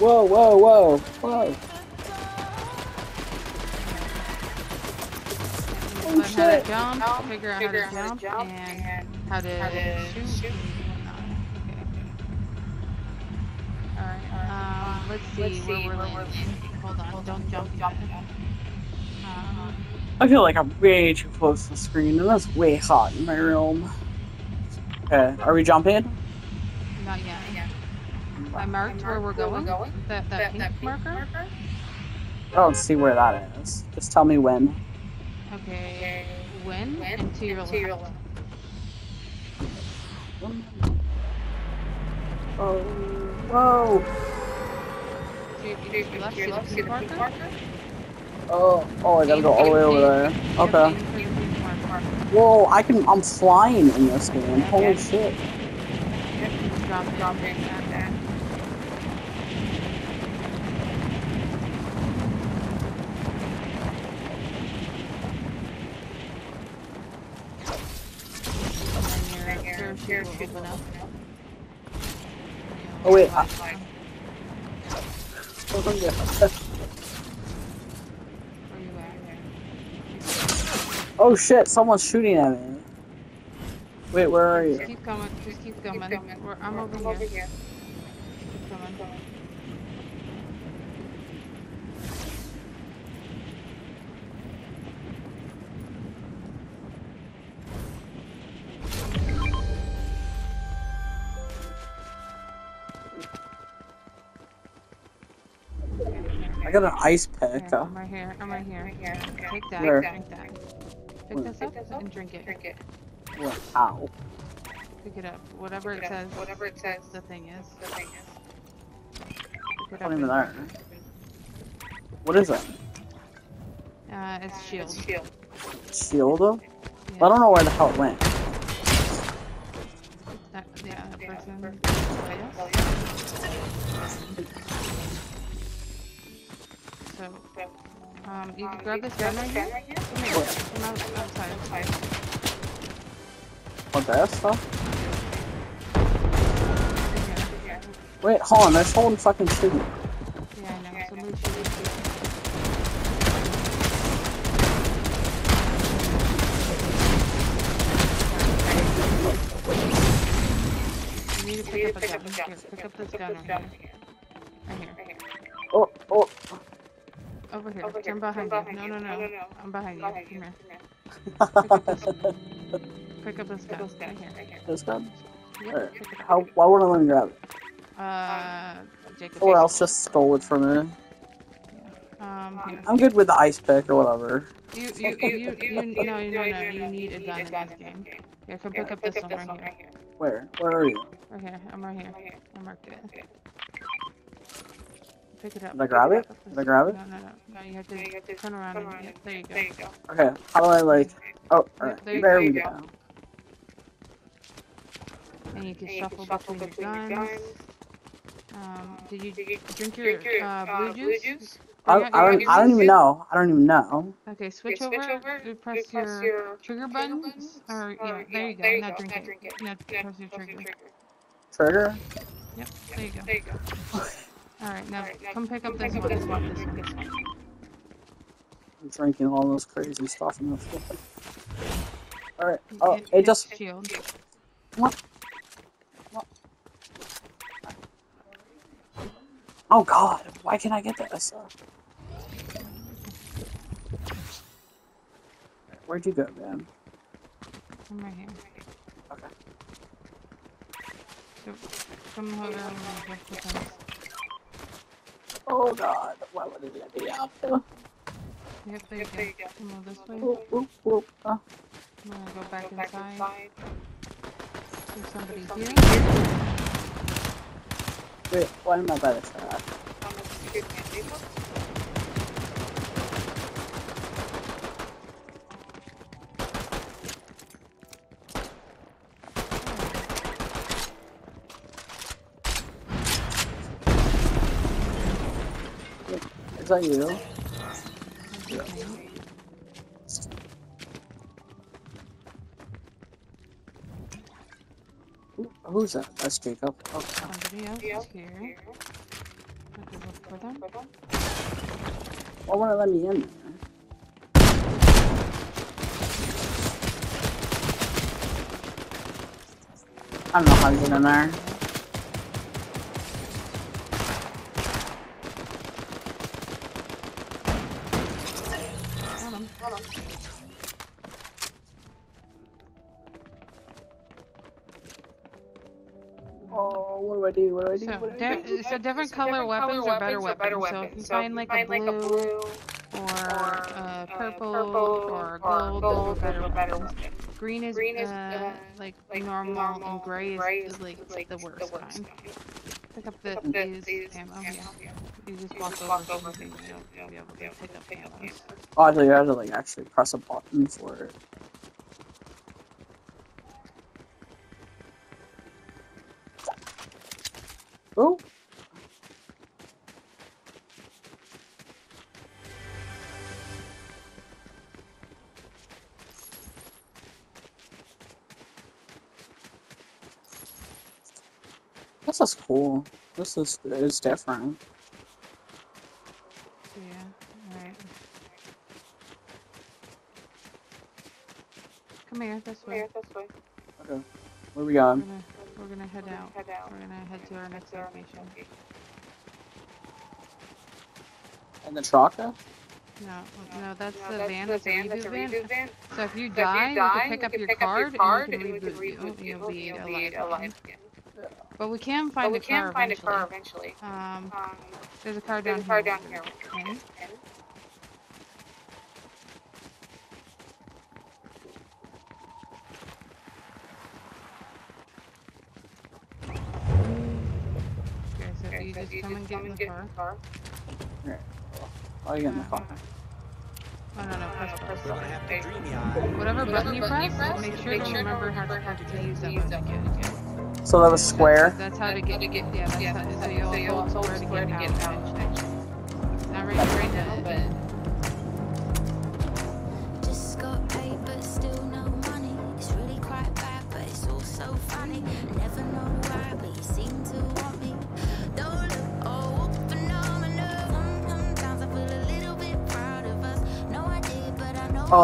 Whoa, whoa, whoa, whoa. Oh, Learn how to shit. jump, figure out how to jump, and how to shoot. and whatnot. Okay. Alright, um, let's see where we're landing. Hold on, don't jump yet. Um, I feel like I'm way too close to the screen, and that's way hot in my room. Okay, are we jumping? not yet. I marked where we're going. That, that pink marker. I don't see where that is. Just tell me when. Okay, when and to your left. Oh, whoa. To your, to your left, see the pink marker? Oh, oh, I gotta go all the way over there. Okay. aim for the pink marker. Whoa, I can, I'm flying in this game. Holy shit. Drop it. Drop it. And your parachute will open up. Oh, wait, I- Where Oh, yeah. Oh shit, someone's shooting at me. Wait, where are you? keep coming. Just keep coming. We're, I'm over here. Keep I got an ice pick. Here, Uh, I'm right here. I'm right here. Here, Take that. Where? Drink that. Pick this up and drink it. what? Ow. Pick it up. Whatever it says. Whatever it says. The thing is. The thing is. Pick it Not up even there. What is it? Uh, it's shield. Shield. Shield? Though i don't know where the hell it went. That, yeah, that Yeah, person. person. behind us. Oh, yeah. So, So, um, you um, can grab this gun right here. right here. Come here. Come out, outside. Outside. What, that stuff? Yeah. Wait, hold on, there's someone fucking shooting. Yeah, I know. Yeah, I Somebody know. shoot it. You need to pick up a gun. Here, pick up this gun. Right here. Right here. Oh, oh. Over here. Over here. Turn behind Turn you. behind No, you. no, No, no. no, no. I'm behind you. Behind Come you. here. Come here. Pick up this Pick up this Pick gun. this gun. Right here. Right here. this gun? Yep, Alright. pick it up. How, why wouldn't I let me grab it? Uh, Jacob. Someone else just stole it from me. Um, here. I'm good with the ice pick or whatever. You, you, you, you, you, no, no, no, you need a gun in this game. Here, come pick up this one right here. Where? Where are you? Right here, I'm right here. I marked it. Pick it up. Did I grab it? Pick Did I grab it? No, no, no, no, you have to You have to turn around Turn and, yeah, there you go. There you go. Okay, how do I like... Oh, alright. There There there we go. go. And you can And you shuffle can shuffle between between your your guns. guns. Um, did you Did you drink your, drink your uh, blue juice? I, Bring out I, your don't, I don't even know. I don't even know. Okay, switch, switch over, over, you you press, press your, your trigger trigger button, buttons, or, yeah, or, there you go, there you now go, drink now it. drink it. Now Yeah, press your press your trigger. Trigger? Yep, there you go. There you go. Alright, now Alright, now come pick up come this pick one. up this one, This this one. one, this one. I'm drinking all those crazy stuff in the floor. Alright. Oh, Hit- it just... shield. Oh god, why can't I get this? Where'd you go, man? I'm right here. Okay. So, come hold on and get the guns. Oh god, why would it let me out? Oh, Yep, there you Yep, there you go. go. Come on this way. whoop, whoop, whoop. Oh, uh, I'm gonna go back Go back inside. inside. There's somebody Somebody here. wait, why am I by the track? Someone's shooting at people. Is that you? Who, who's that? That's Jacob. Oh, oh, Somebody else here. to look for them. Why won't it let me in? I don't know how get in there. Do I do? What do I do? So, What do I do? di- so different color weapons are better weapons. So if you find like a blue or uh, purple or gold, those are better weapons. Green is uh, like normal and gray is like the worst kind. Pick up the these ammo. Yeah. You just walk over something, you'll, you'll be able to pick up ammo. Oh, actually, you have to like actually press a button for it. Oh. This is cool. This is is different. Yeah, alright. Come here, this way. Okay. Where we We're going? gonna, we're gonna head out. We're gonna head to our next location. And the truck? No, no, that's No, the that's van. the That's the van, that's a reboot van. van. So if you So if die, you we can pick up we your can pick up card, your card and and we we can can reboot you. reboot You'll be you. You'll alive. be alive again. again. But we can But find we a can car find a eventually. car eventually. Um, Um, there's a car there's down a car here. down here. can get in. Okay, so Okay, you so just you come and just get come in and the get in car. the car. You get in the car. Oh no, no, press press press. We're gonna have to Okay. dreamy eye. Whatever button you button you press, press, make sure make sure to remember how to, how how to to use that button. So that was square. That's how to get, to get- yeah, that's yeah, how, that's so how- you'll so you'll hold hold square to get to out get out. Not right, right now, but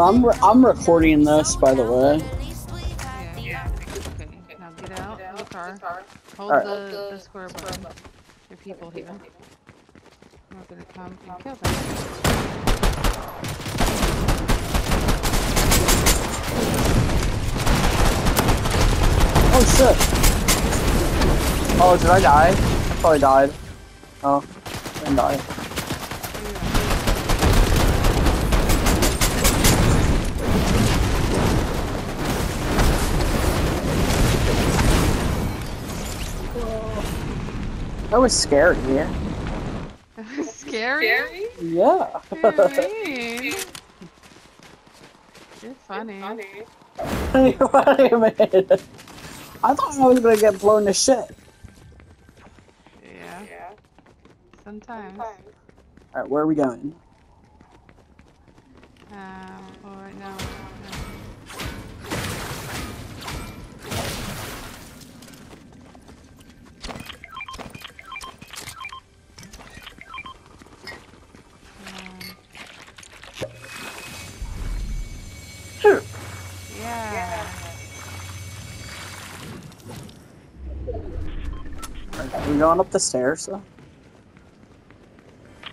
I'm re- I'm recording this, by the way. yeah. Yeah. Okay, now get out of the car. Hold Alright. the, the square button. There are people here. We're gonna come and kill them. Oh shit. Oh, did I die? I probably died. Oh, I didn't die. That was scary. Yeah. Scary? Scary? Yeah. What do you mean? You're funny. Funny. what do you mean? I thought I was gonna get blown to shit. Yeah, Yeah. sometimes. Sometimes. Alright, where are we going? Um, oh, right now. Alright, are we going up the stairs? Though?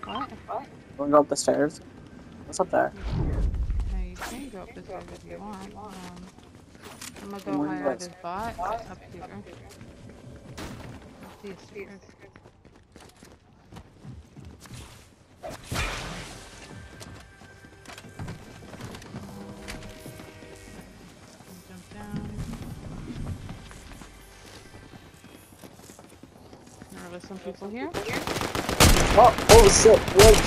What? What? We're going to go up the stairs. What's up there? No, you can go up this way if you want. Um, I'm gonna go Where higher was- this bot up here. See a stairs. People here. Oh, oh shit, wait.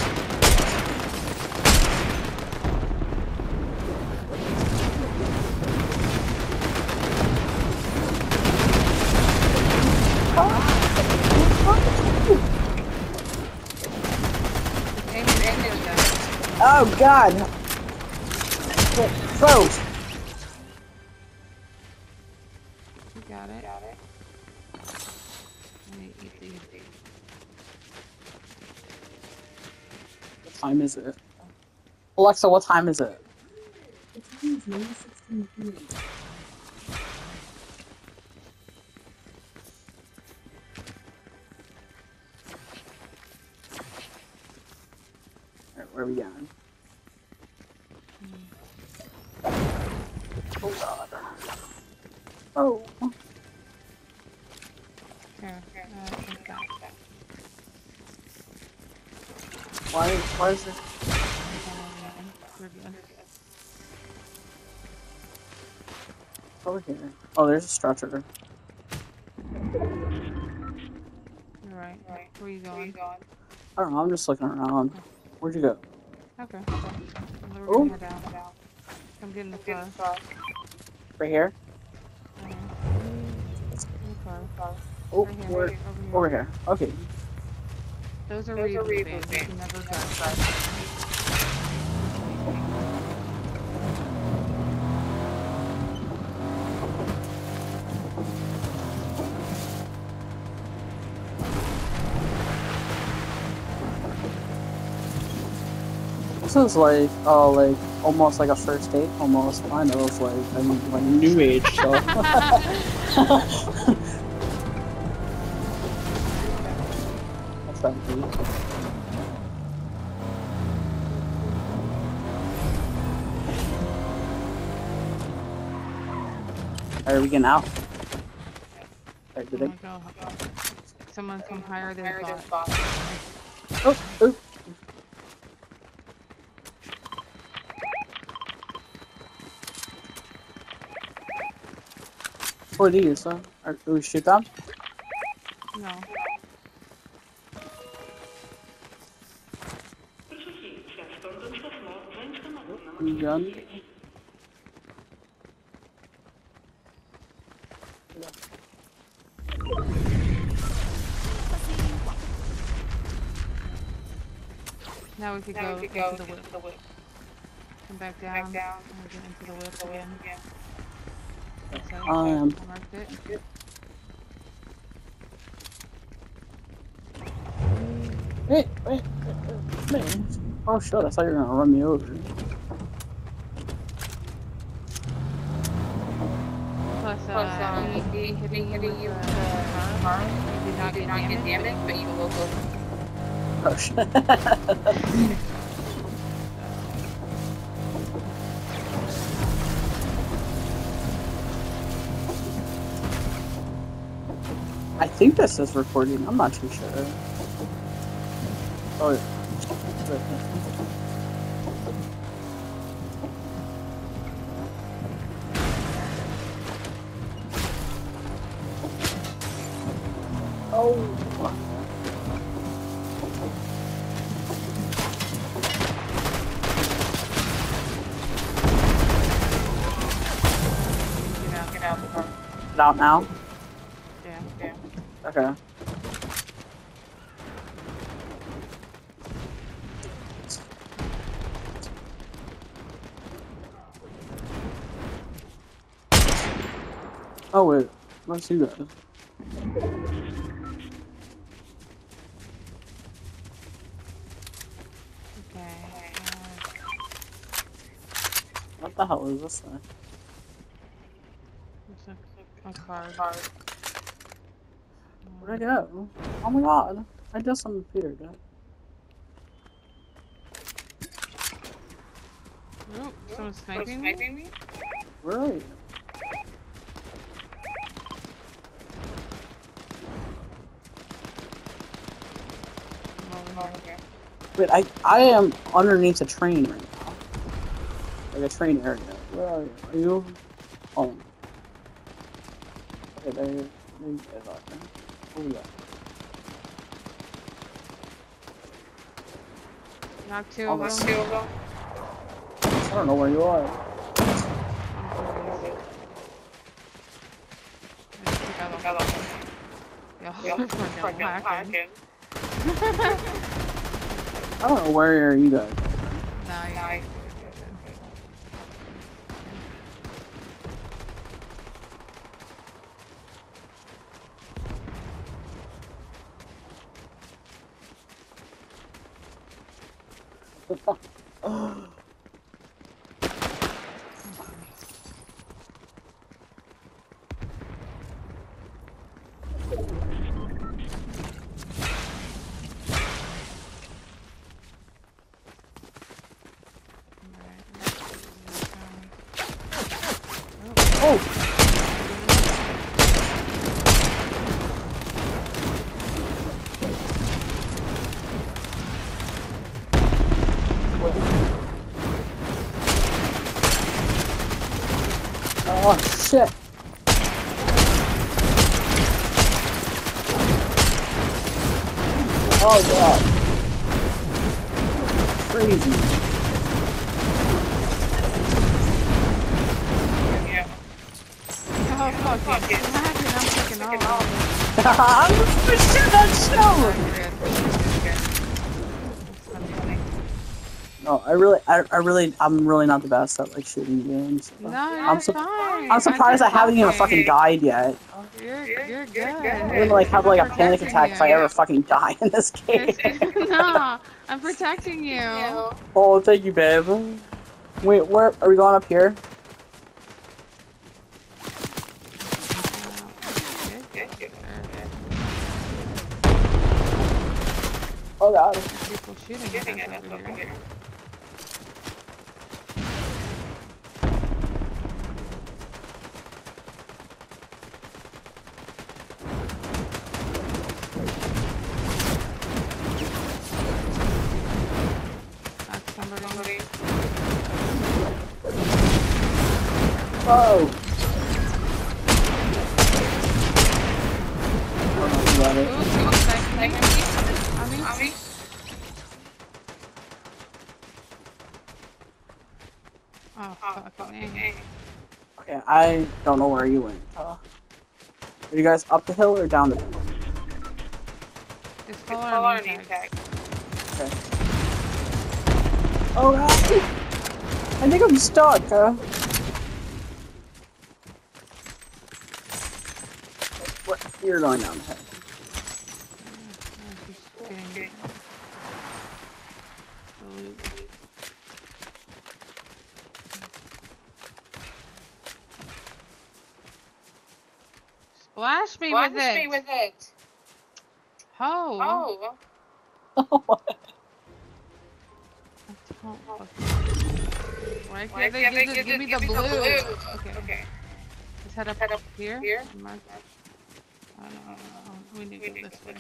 Oh god! Froze! Is it? Alexa, what time is it? Alright, where are we going? Is it? Over here. Oh, there's a stretcher. You're right. Where are you going? I don't know, I'm just looking around. Where'd you go? Okay. okay. Oh. gonna head down. Come get in the car. Right here? Uh, the car. Oh, Right here. where? Over here. Over here. Okay. Those are Those are reboot reboot vans. You never. This is like, oh, like almost like a first date, almost I know it's like I mean, like new age stuff. That's that. Are we getting out? Alright, did Oh they? Someone come Higher than bot. spot. Oh, oh. What are these? Huh? Are, do we shoot them? No. Gun? Now we could Now go, we could go into the whip. into the whip. Come back down. Back down. And we get into the whip The again. again. So, Um, I marked it. Wait, wait, wait, wait, wait. Oh shit, I thought you were gonna run me over. Plus, Plus, uh, um, me, me me you with car, you did not did not get but you will go. Oh shit. I think this is recording, I'm not too sure. Oh. Oh. It out now? Yeah. Yeah. Okay. Oh wait, let's see that. Okay. What the hell is this thing? It's a, a card. Where'd it go? Oh my god, I just disappeared. Oh, someone's Someone's sniping me? sniping me? Where are you? I'm over Over here. here. Wait, I I am underneath a train right now. Like a train area. Where are you? Are you? Oh. Okay, there you there you guys. Oh yeah. Knock two of them. Two of them. I don't know where you are. Got them. Yeah, Yeah. fucking Fucking whacking. hacking. I don't know where are you guys. Nice. Nice. Oh! Oh shit! Oh god! Crazy. Yeah. Oh, fuck it. Imagine I'm taking all of I'm shoot that show! No, I really, I, I really, I'm really not the best at like shooting games. No, I'm su- fine. I'm surprised I haven't even fucking died yet. You're, you're good. I'm gonna like have like a panic attack if I ever fucking die in this game. no, I'm protecting you. Oh, thank you, babe. Wait, where are we going up here? Good, good. Oh god. People shooting Shooting at at us us over over here. here. That's somebody. Somebody. Whoa. Oh, no, you got Ooh, it. ooh, second. On me. On me. Oh, Oh, fucking fucking A. A. Okay, I don't know where you went. Uh, are you guys up the hill or down the hill? It's It's color on on name tag. Okay. Oh. I think I'm stuck. Uh. What? You're going down the hill. Getting the loot. Splash me Splash with it. me with it. Ho. Oh. Don't oh. Why Why can't they can't they give, give, give me the blue? blue? Okay. Okay. Let's head up, Head up here. here. I don't know. We need to go this way.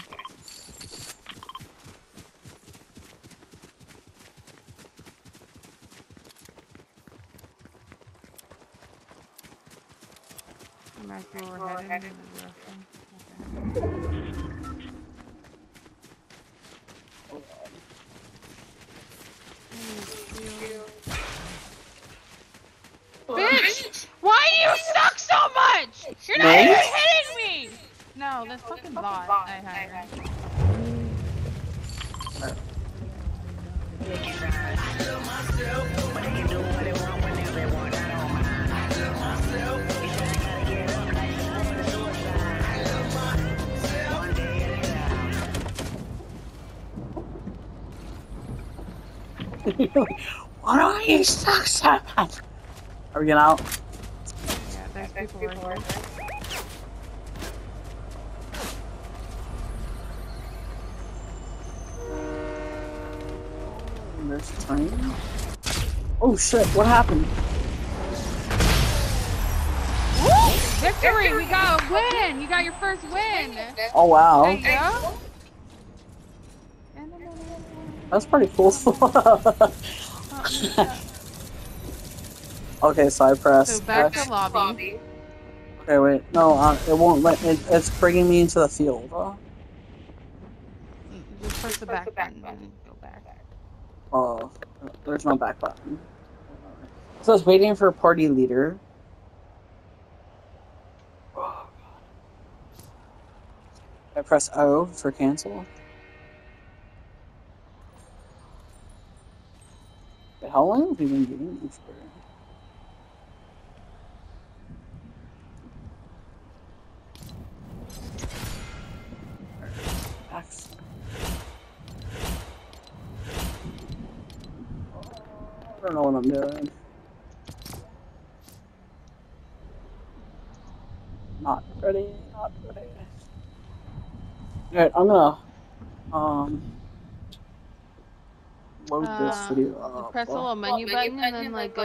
Mark where Where we're we're headed. headed. Okay. Bitch! Why do you suck so much? You're not Me? even hitting me! No, that's fucking bot I hired. Why don't you suck so much? Are we getting out? Yeah, there's There's people people right right there. There. A train. Oh shit, what happened? Victory! We got a win! You got your first win! Oh wow. you go. That's pretty cool. okay, so I press So back X. to lobby. Okay, wait. No, uh, it won't let. It, it's bringing me into the field. Just press the Press back the back button button. Oh, there's no back button. So I was waiting for party leader. I press O for cancel. But How long have we been doing this for? I'm doing. Not ready, not ready. Alright, I'm gonna um load this Uh, video up. Press the little menu button and then like go